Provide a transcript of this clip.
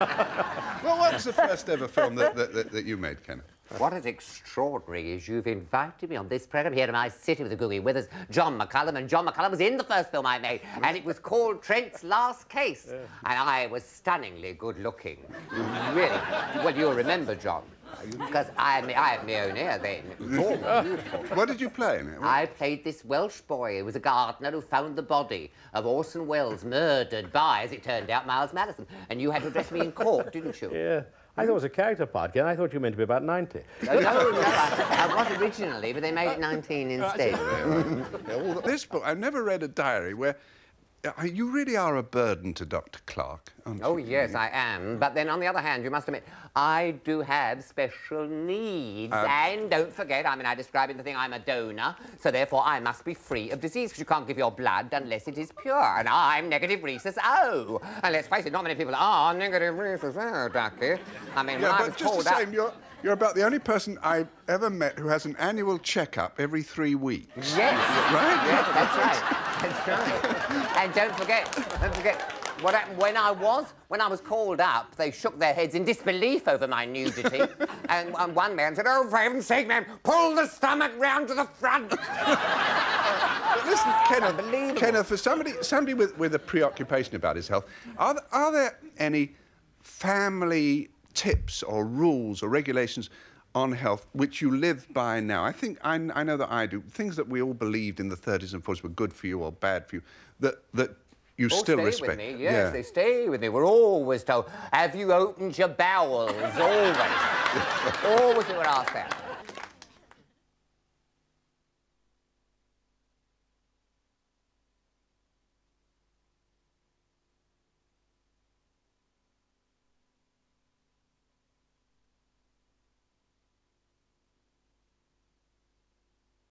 well, what was the first ever film that, that, that, that you made, Kenneth? What is extraordinary is you've invited me on this programme here in my city with the Googie Withers, John McCallum, and John McCallum was in the first film I made, and it was called Trent's Last Case. Yeah. And I was stunningly good looking. really. Well, you'll remember, John. Because I, I had my own hair then. What did you play in it? I played this Welsh boy who was a gardener who found the body of Orson Welles murdered by, as it turned out, Miles Madison. And you had to address me in court, didn't you? Yeah. I thought it was a character part, Ken. I thought you meant to be about 90. no, no, no I, I, was originally, but they made it 19 instead. yeah, well, this book, I've never read a diary where you really are a burden to Dr. Clarke, Oh, yes, I am. But then, on the other hand, you must admit, I do have special needs. Uh, and don't forget, I mean, I describe in the thing I'm a donor, so therefore I must be free of disease, because you can't give your blood unless it is pure. And I'm negative rhesus O. And let's face it, not many people are negative rhesus O, Ducky. I mean, yeah, when but I was just called the same, up... you're, about the only person I've ever met who has an annual checkup every three weeks. Yes. Right? Yes, that's right. That's right. and don't forget, don't forget, what happened when I was, when I was called up, they shook their heads in disbelief over my nudity. and, and, one man said, oh, for heaven's sake, man, pull the stomach round to the front. listen, Kenneth, Kenneth, for somebody, somebody with, with a preoccupation about his health, are, are there any family tips or rules or regulations on health, which you live by now. I think I, I, know that I do. Things that we all believed in the 30s and 40s were good for you or bad for you, that that you all still stay respect. With me. Yes, yeah. they stay with me. We're always told, "Have you opened your bowels?" Always, always we were asked that.